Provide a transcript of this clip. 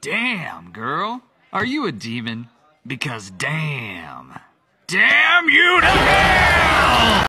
Damn, girl. Are you a demon? Because damn. Damn you to!